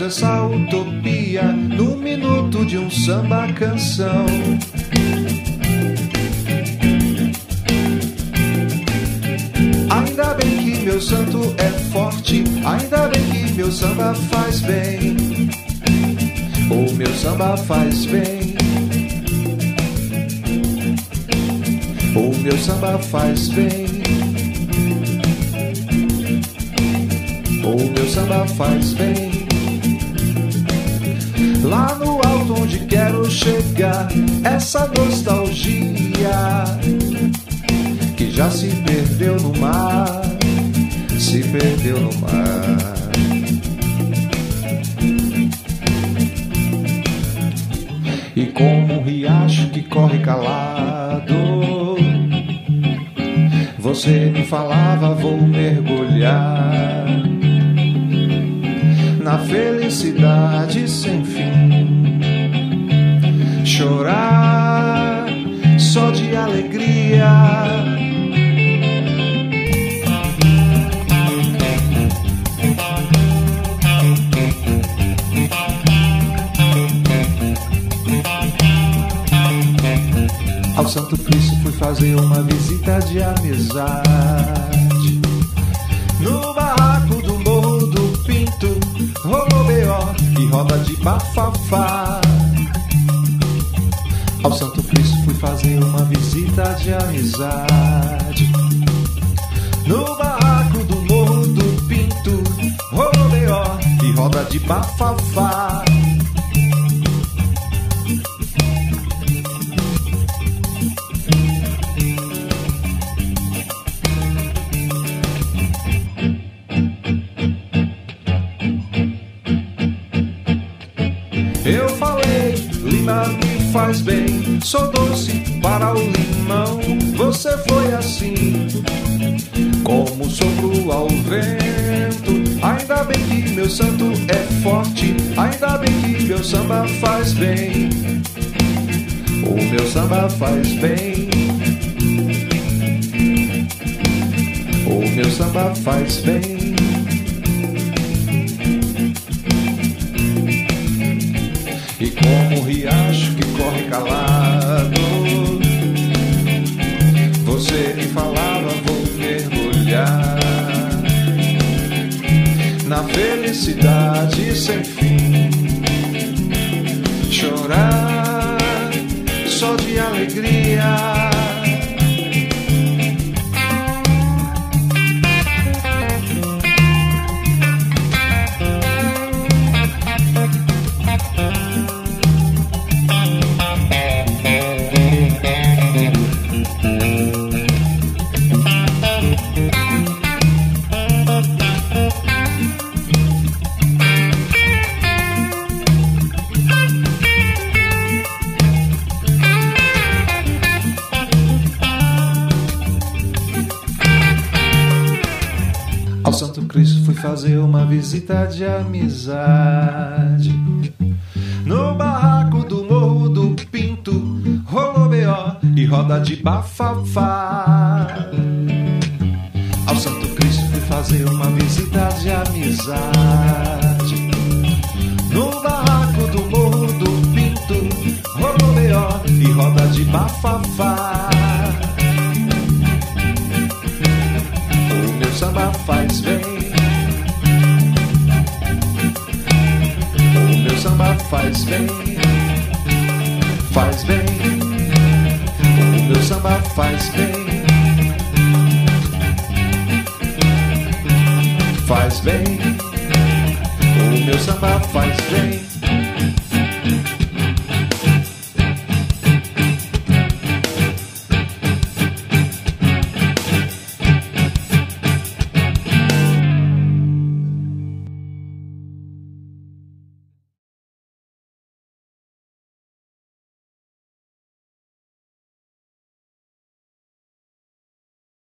essa utopia, no minuto de um samba canção. Ainda bem que meu santo é forte, ainda bem que meu samba faz bem. O meu samba faz bem. O meu samba faz bem. O meu samba faz bem. Lá no alto onde quero chegar, essa nostalgia que já se perdeu no mar, se perdeu no mar. E como um riacho que corre calado, você me falava, vou mergulhar na felicidade sem fim. De alegria. Ao Santo Cristo fui fazer uma visita de amizade. No barraco do Morro do Pinto, rolou B.O. e roda de bafafá. Ao Santo Cristo fui fazer uma visita de amizade. No barraco do Morro do Pinto, rolou e roda de bafafá. Eu falei, Lima faz bem, sou doce para o limão. Você foi assim, como sopro ao vento. Ainda bem que meu santo é forte, ainda bem que meu samba faz bem. O meu samba faz bem. O meu samba faz bem. E como riacho felicidade sem fim. Chorar só de alegria. Ao Santo Cristo fui fazer uma visita de amizade. No barraco do Morro do Pinto, rolou B.O. e roda de bafafá. Ao Santo Cristo fui fazer uma visita de amizade. No barraco do Morro do Pinto, rolou B.O. e roda de bafafá. Samba faz bem. O meu samba faz bem. Faz bem. O meu samba faz bem. Faz bem. O meu samba faz bem.